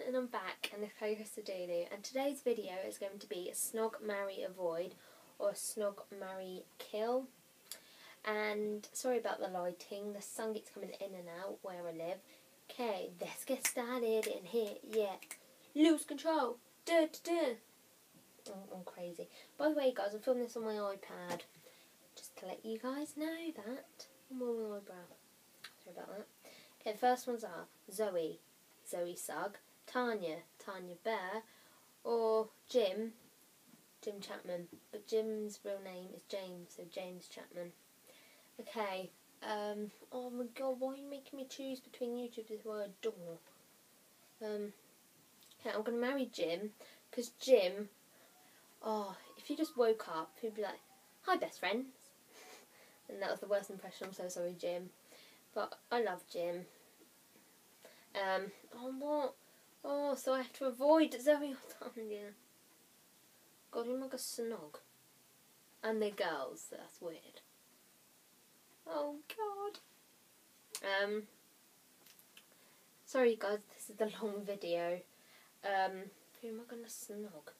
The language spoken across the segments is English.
everyone and I'm back and it's Chloe Christodoulou and today's video is going to be a snog, marry, avoid or snog, marry, kill and sorry about the lighting, the sun gets coming in and out where I live. Okay, let's get started in here, yeah. Lose control, duh duh duh. I'm, I'm crazy. By the way guys, I'm filming this on my iPad just to let you guys know that. I'm on my eyebrow. Sorry about that. Okay, the first ones are Zoe, Zoe Sugg, Tanya, Tanya Burr, or Jim, Jim Chapman. But Jim's real name is James, so James Chapman. Okay, um, oh my god, why are you making me choose between YouTubers who I adore? Um, okay, I'm going to marry Jim, because Jim, oh, if you just woke up, he'd be like, hi best friends. and that was the worst impression, I'm so sorry Jim. But I love Jim. Um, oh what? Oh, so I have to avoid Zoe Tanya. God, you're like a snog. And they're girls, that's weird. Oh god. Um, sorry guys, this is the long video. Um, who am I gonna snog?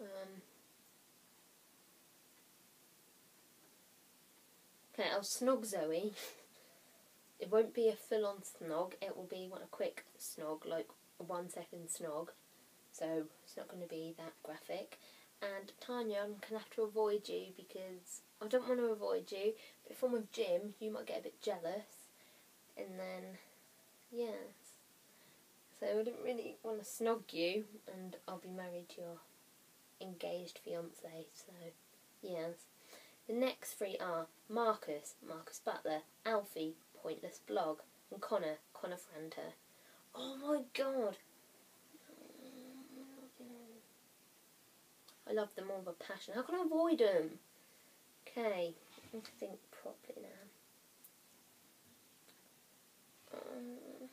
Um, Okay, I'll snog Zoe. it won't be a full on snog, it will be a quick snog, like a one second snog. So it's not going to be that graphic. And Tanya, I'm going to have to avoid you because I don't want to avoid you. But if I'm with Jim, you might get a bit jealous. And then, yes. So I didn't really want to snog you, and I'll be married to your engaged fiance. So, yes. The next three are Marcus, Marcus Butler, Alfie, Pointless Blog, and Connor, Connor Franta. Oh my god! I love them all with passion. How can I avoid them? Okay, I need to think properly now. Um,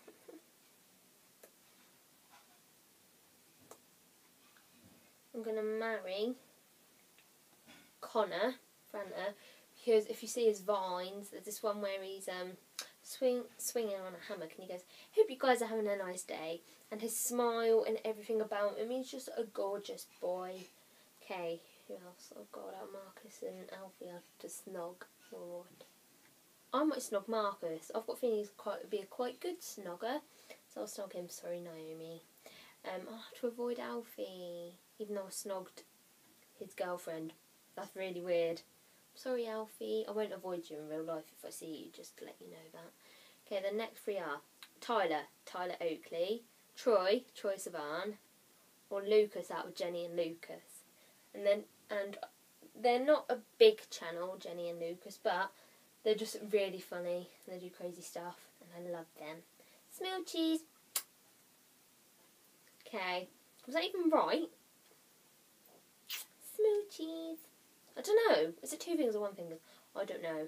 I'm going to marry Connor Franta because if you see his vines, there's this one where he's um, swing, swinging on a hammock and he goes, hope you guys are having a nice day. And his smile and everything about him, he's just a gorgeous boy. Okay, who else? Oh god, out Marcus and Alfie to snog. Lord. I might snog Marcus. I've got a feeling he's quite be a quite good snogger. So I'll snog him, sorry Naomi. Um, I'll have to avoid Alfie, even though I snogged his girlfriend. That's really weird. Sorry, Alfie. I won't avoid you in real life if I see you, just to let you know that. Okay, the next three are Tyler, Tyler Oakley, Troy, Troye Sivan, or Lucas out of Jenny and Lucas. And then, and they're not a big channel, Jenny and Lucas, but they're just really funny. They do crazy stuff, and I love them. Smoochies. Okay, was that even right? Smoochies. I don't know. Is it two fingers or one finger? I don't know.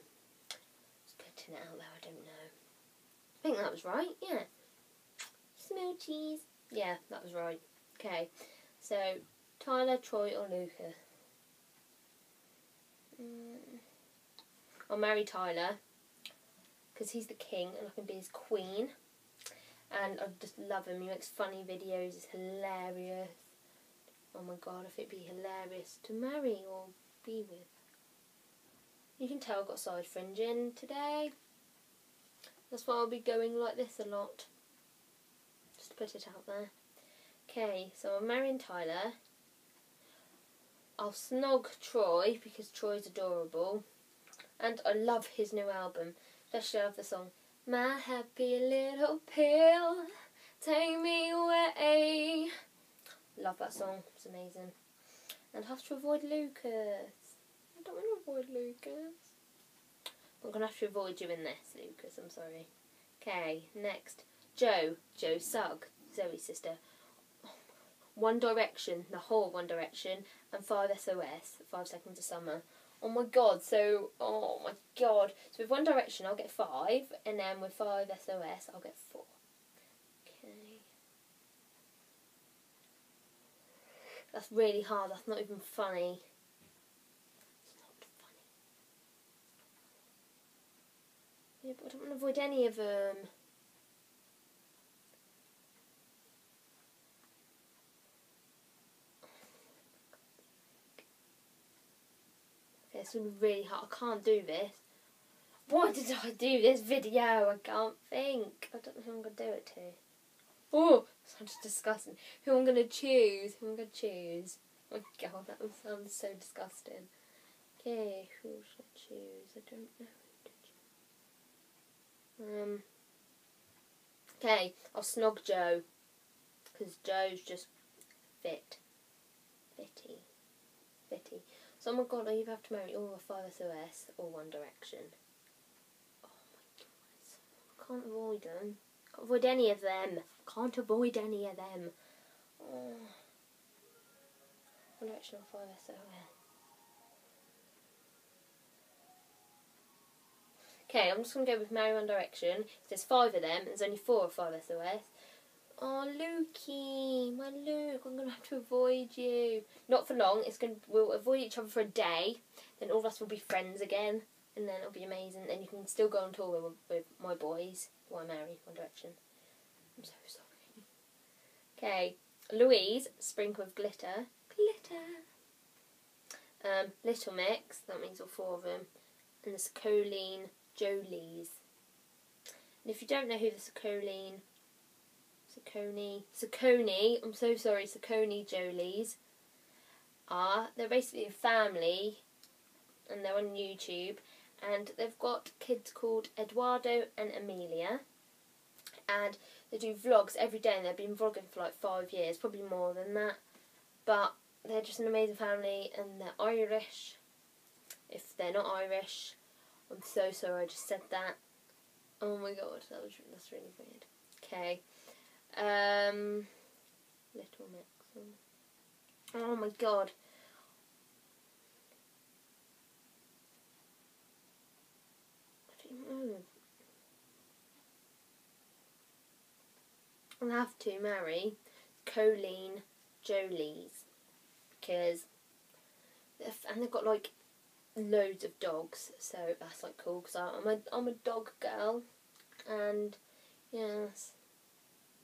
Just putting it out there, I don't know. I think that was right, yeah. Smoochies. Yeah, that was right. Okay, so Tyler, Troy or Luca? Mm. I'll marry Tyler because he's the king and I can be his queen. And I just love him. He makes funny videos. He's hilarious. Oh my god, if it'd be hilarious to marry or be with. You can tell I've got side fringing today. That's why I'll be going like this a lot. Just to put it out there. Okay, so I'm marrying Tyler. I'll snog Troy because Troy's adorable. And I love his new album. Especially I love the song My Happy Little Pill Take Me Away. Love that song. It's amazing and have to avoid Lucas. I don't want to avoid Lucas. I'm going to have to avoid you in this, Lucas, I'm sorry. Okay, next. Joe. Joe Sugg, Zoe's sister. One Direction, the whole One Direction, and 5 SOS, 5 Seconds of Summer. Oh my god, so, oh my god. So with One Direction I'll get 5, and then with 5 SOS I'll get That's really hard. That's not even funny. It's not funny. Yeah, but I don't want to avoid any of them. Okay, it's really hard. I can't do this. Why did I do this video? I can't think. I don't know who I'm going to do it to. Oh, sounds disgusting. Who I'm going to choose? Who I'm to choose? Oh my god, that sounds so disgusting. Okay, who should I choose? I don't know. Um. Okay, I'll snog Joe. Because Joe's just fit. Fitty. Fitty. So, oh my god, I either have to marry all of 5SOS or One Direction. Oh my god, I can't avoid them. Avoid any of them. Can't avoid any of them. Oh. One Direction or 5SOS. Okay, I'm just going to go with Marry One Direction. There's five of them. There's only four of 5SOS. Oh, Lukey, my Luke, I'm going to have to avoid you. Not for long. It's going to, we'll avoid each other for a day. Then all of us will be friends again. And then it'll be amazing. Then you can still go on tour with, with my boys who I marry, One Direction. I'm so sorry. Okay, Louise, sprinkle of glitter. Glitter. Um, Little Mix, that means all four of them. And there's Colleen Jolie's. And if you don't know who the Colleen Saccone, Saccone, I'm so sorry, Saccone-Jolys are. They're basically a family and they're on YouTube and they've got kids called Eduardo and Emilia and they do vlogs every day and they've been vlogging for like five years, probably more than that. But they're just an amazing family and they're Irish. If they're not Irish, I'm so sorry I just said that. Oh my god, that was that's really weird. Okay. Um, Little Mix. Oh my god. I don't know. I'll have to marry Colleen Jolie's because and they've got like loads of dogs, so that's like cool because I'm a I'm a dog girl, and yes,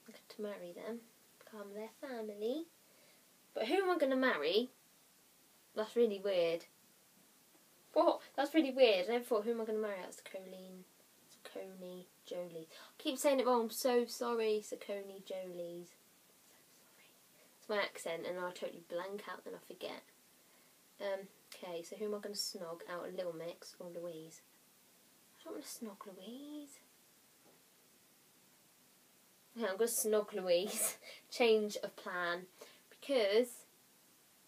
I get to marry them, become their family. But who am I going to marry? That's really weird. What? That's really weird. I never thought, who am I going to marry? That's Colleen. Saucony Jolie. I keep saying it wrong. I'm so sorry, Saccone-Joly's. It's my accent and I totally blank out and I forget. Um, okay, so who am I going to snog out of Little Mix or Louise? I don't want to snog Louise. Okay, I'm going to snog Louise. Change of plan. Because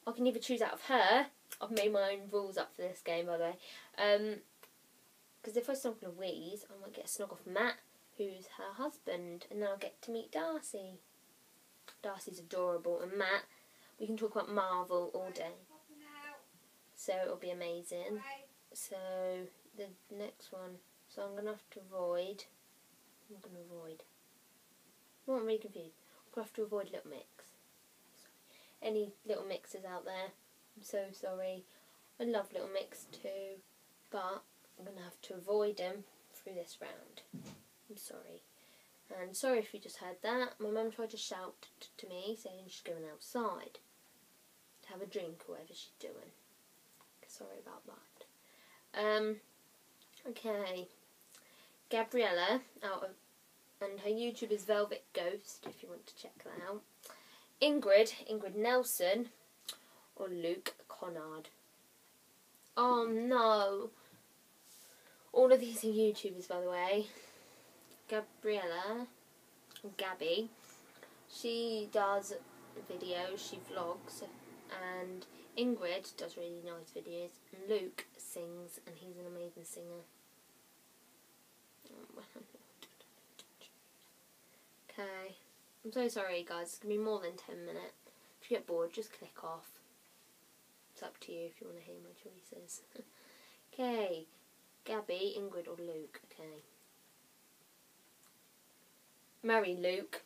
I can either choose out of her. I've made my own rules up for this game, by the way. Um, because if I snog Louise, I might get a snog off Matt, who's her husband, and then I'll get to meet Darcy. Darcy's adorable, and Matt, we can talk about Marvel all day. So it'll be amazing. So the next one, so I'm going to have to avoid, I'm going to avoid well, I'm really confused. We'll have to avoid Little Mix. Sorry. Any Little Mixes out there, I'm so sorry. I love Little Mix too, but I'm going to have to avoid them through this round. I'm sorry. And sorry if you just heard that. My mum tried to shout to me saying she's going outside to have a drink or whatever she's doing. Sorry about that. Um, okay. Gabriella out of and her YouTube is Velvet Ghost if you want to check that out. Ingrid, Ingrid Nilsen, or Luke Conard. Oh no! All of these are YouTubers, by the way. Gabriella, Gabby, she does videos, she vlogs, and Ingrid does really nice videos, and Luke sings, and he's an amazing singer. Okay. I'm so sorry, guys. It's going to be more than 10 minutes. If you get bored, just click off. Up to you if you want to hear my choices. okay. Gabby, Ingrid or Luke. Okay. Marry Luke.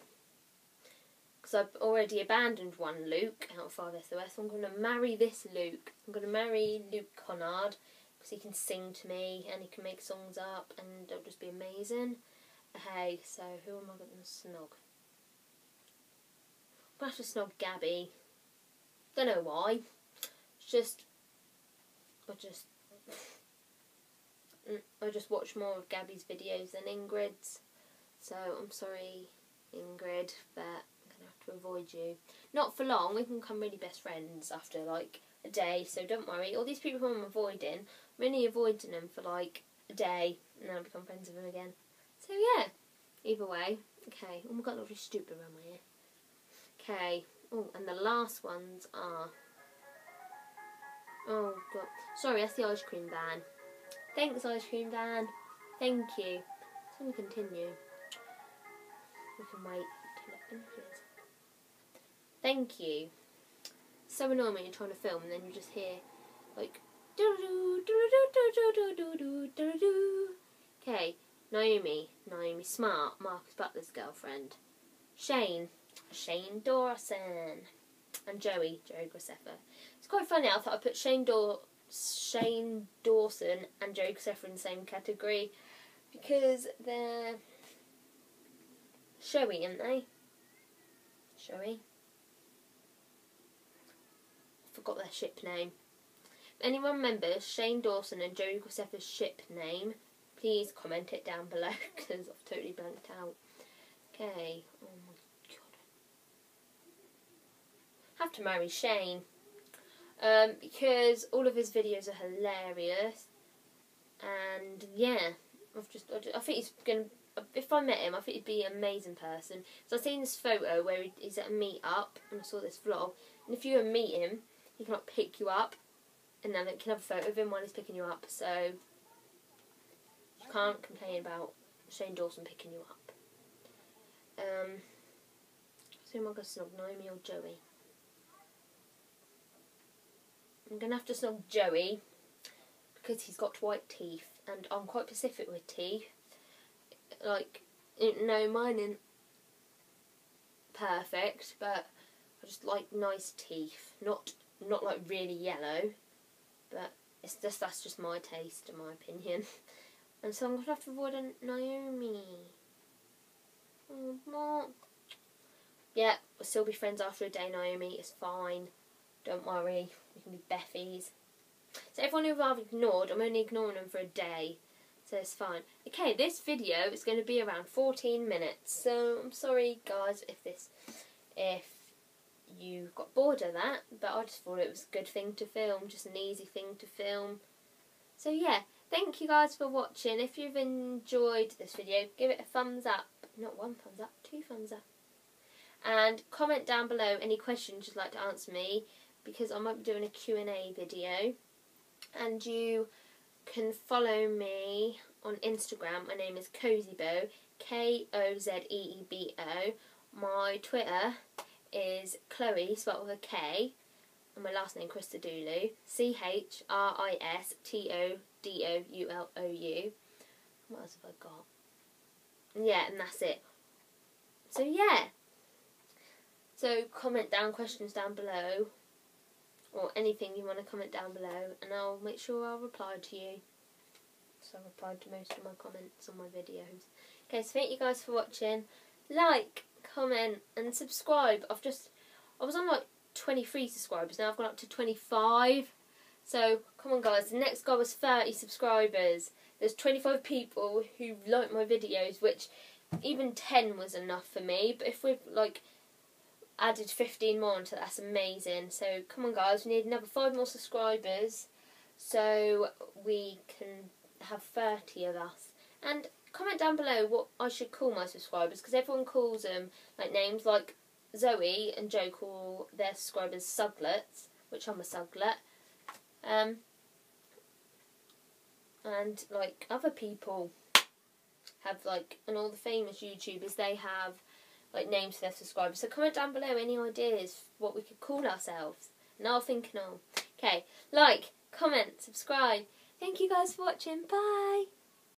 Because I've already abandoned one Luke out of 5SOS. So I'm going to marry this Luke. I'm going to marry Luke Conard Because he can sing to me and he can make songs up and it'll just be amazing. Hey, so who am I going to snog? I'm going to have to snog Gabby. Don't know why. Just, I just I just watch more of Gabby's videos than Ingrid's. So I'm sorry, Ingrid, but I'm to have to avoid you. Not for long, we can become really best friends after like a day, so don't worry. All these people who I'm avoiding, I'm only avoiding them for like a day and then I'll become friends with them again. So yeah, either way. Okay, oh my god, lovely stupid around my ear. Okay, oh, and the last ones are. Oh god, sorry, that's the ice cream van. Thanks, ice cream van. Thank you. So we continue. We can wait till it finishes. Thank you. So annoying when you're trying to film and then you just hear like Okay, Naomi, Naomi Smart, Marcus Butler's girlfriend. Shane, Shane Dawson. And Joey, Joey Graceffa. It's quite funny, I thought I'd put Shane, Daw- Shane Dawson and Joey Graceffa in the same category because they're showy, aren't they? Showy. Forgot their ship name. If anyone remembers Shane Dawson and Joey Graceffa's ship name, please comment it down below because I've totally blanked out. Okay. Oh. Have to marry Shane. Um, because all of his videos are hilarious. And yeah, I've just I think he's gonna. If I met him, I think he'd be an amazing person. So I've seen this photo where he's at a meet up, and I saw this vlog. And if you meet him, he can like pick you up, and then can have a photo of him while he's picking you up. So you can't complain about Shane Dawson picking you up. Um, so am I going to snog Naomi or Joey? I'm going to have to snog Joey because he's got white teeth and I'm quite specific with teeth. Like, no, mine ain't perfect, but I just like nice teeth. Not not like really yellow, but it's just that's just my taste in my opinion. And so I'm going to have to avoid a Naomi. Oh, Mark. Yeah, we'll still be friends after a day, Naomi. It's fine. Don't worry. We can be Beffies. So everyone who I've ignored, I'm only ignoring them for a day. So it's fine. Okay, this video is going to be around 14 minutes. So I'm sorry, guys, if this, if you got bored of that. But I just thought it was a good thing to film. Just an easy thing to film. So yeah, Thank you guys for watching. If you've enjoyed this video, give it a thumbs up. Not one thumbs up, two thumbs up. And comment down below any questions you'd like to answer me because I might be doing a Q&A video. And you can follow me on Instagram. My name is Kozeebo, K-O-Z-E-E-B-O. My Twitter is Chloe, spelled with a K and my last name Christodoulou. C H R I S T O D O U L O U. What else have I got? Yeah, and that's it. So yeah. So comment down questions down below or anything you want to comment down below and I'll make sure I'll reply to you. So I've replied to most of my comments on my videos. Okay, so thank you guys for watching. Like, comment and subscribe. I've just I was on like 23 subscribers. Now I've gone up to 25. So, come on guys, the next goal was 30 subscribers. There's 25 people who like my videos, which even 10 was enough for me. But if we're like, added 15 more onto that's amazing. So, come on guys, we need another 5 more subscribers so we can have 30 of us. And comment down below what I should call my subscribers, because everyone calls them, like, names like Zoe and Joe call their subscribers suglets, which I'm a suglet. Um, and like other people have like, and all the famous YouTubers, they have like names for their subscribers. So comment down below any ideas what we could call ourselves. And I'll think and all. Okay, like, comment, subscribe. Thank you guys for watching. Bye.